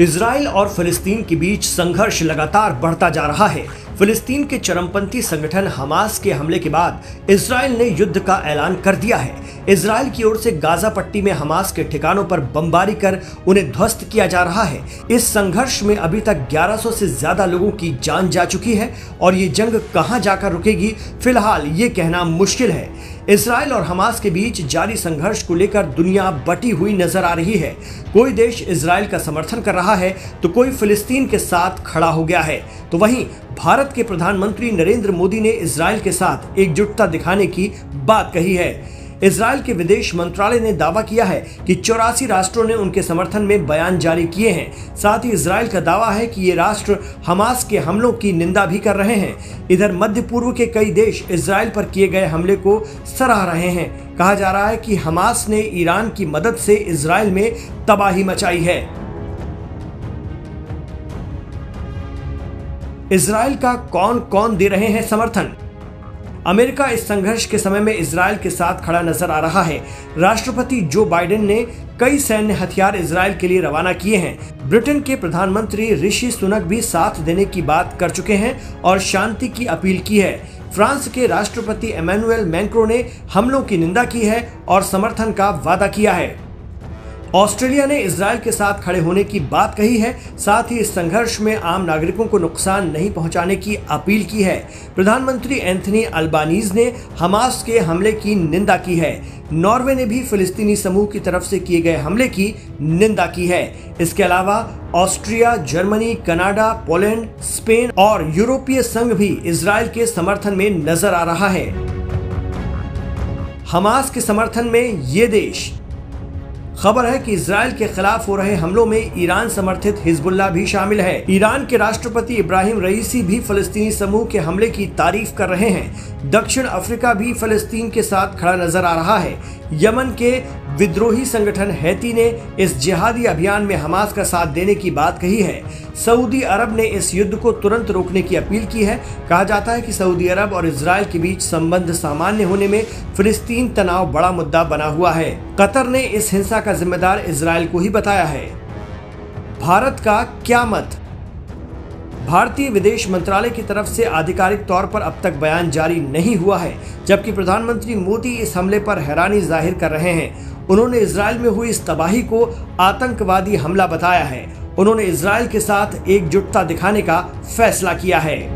Israel और फिलिस्तीन के बीच संघर्ष लगातार बढ़ता जा रहा है। फिलिस्तीन के चरमपंथी संगठन हमास के हमले के बाद इसराइल ने युद्ध का ऐलान कर दिया है। इसराइल की ओर से गाजा पट्टी में हमास के ठिकानों पर बमबारी कर उन्हें ध्वस्त किया जा रहा है। इस संघर्ष में अभी तक 1100 से ज़्यादा लोगों की जान जा चुकी है और ये जंग कहाँ जाकर रुकेगी, फ़िलहाल ये कहना मुश्किल है। इसराइल और हमास के बीच जारी संघर्ष को लेकर दुनिया बटी हुई नज़र आ रही है। कोई देश इसराइल का समर्थन कर रहा है तो कोई फिलिस्तीन के साथ खड़ा हो गया है। तो वहीं भारत के प्रधानमंत्री नरेंद्र मोदी ने इसराइल के साथ एकजुटता दिखाने की बात कही है। इसराइल के विदेश मंत्रालय ने दावा किया है कि चौरासी राष्ट्रों ने उनके समर्थन में बयान जारी किए हैं। साथ ही इसराइल का दावा है कि ये राष्ट्र हमास के हमलों की निंदा भी कर रहे हैं। इधर मध्य पूर्व के कई देश इसराइल पर किए गए हमले को सराह रहे हैं। कहा जा रहा है कि हमास ने ईरान की मदद से इसराइल में तबाही मचाई है। इसराइल का कौन कौन दे रहे हैं समर्थन? अमेरिका इस संघर्ष के समय में इसराइल के साथ खड़ा नज़र आ रहा है। राष्ट्रपति जो बाइडेन ने कई सैन्य हथियार इसराइल के लिए रवाना किए हैं। ब्रिटेन के प्रधानमंत्री ऋषि सुनक भी साथ देने की बात कर चुके हैं और शांति की अपील की है। फ्रांस के राष्ट्रपति एमेनुअल मैक्रो ने हमलों की निंदा की है और समर्थन का वादा किया है। ऑस्ट्रेलिया ने इसराइल के साथ खड़े होने की बात कही है। साथ ही इस संघर्ष में आम नागरिकों को नुकसान नहीं पहुँचाने की अपील की है। प्रधानमंत्री एंथनी अल्बानीज ने हमास के हमले की निंदा की है। नॉर्वे ने भी फिलिस्तीनी समूह की तरफ़ से किए गए हमले की निंदा की है। इसके अलावा Austria, Germany, Canada, Poland, Spain और यूरोपीय संघ भी इसराइल के समर्थन में नज़र आ रहा है। हमास के समर्थन में ये देश खबर है कि इसराइल के खिलाफ हो रहे हमलों में ईरान समर्थित हिजबुल्ला भी शामिल है। ईरान के राष्ट्रपति इब्राहिम रईसी भी फलस्तीनी समूह के हमले की तारीफ़ कर रहे हैं। दक्षिण अफ्रीका भी फलस्तीन के साथ खड़ा नज़र आ रहा है। यमन के विद्रोही संगठन हैती ने इस जिहादी अभियान में हमास का साथ देने की बात कही है। सऊदी अरब ने इस युद्ध को तुरंत रोकने की अपील की है। कहा जाता है कि सऊदी अरब और इसराइल के बीच संबंध सामान्य होने में फिलिस्तीन तनाव बड़ा मुद्दा बना हुआ है। कतर ने इस हिंसा का जिम्मेदार इसराइल को ही बताया है। भारत का क्या मत? भारतीय विदेश मंत्रालय की तरफ़ से आधिकारिक तौर पर अब तक बयान जारी नहीं हुआ है, जबकि प्रधानमंत्री मोदी इस हमले पर हैरानी ज़ाहिर कर रहे हैं। उन्होंने इसराइल में हुई इस तबाही को आतंकवादी हमला बताया है। उन्होंने इसराइल के साथ एकजुटता दिखाने का फैसला किया है।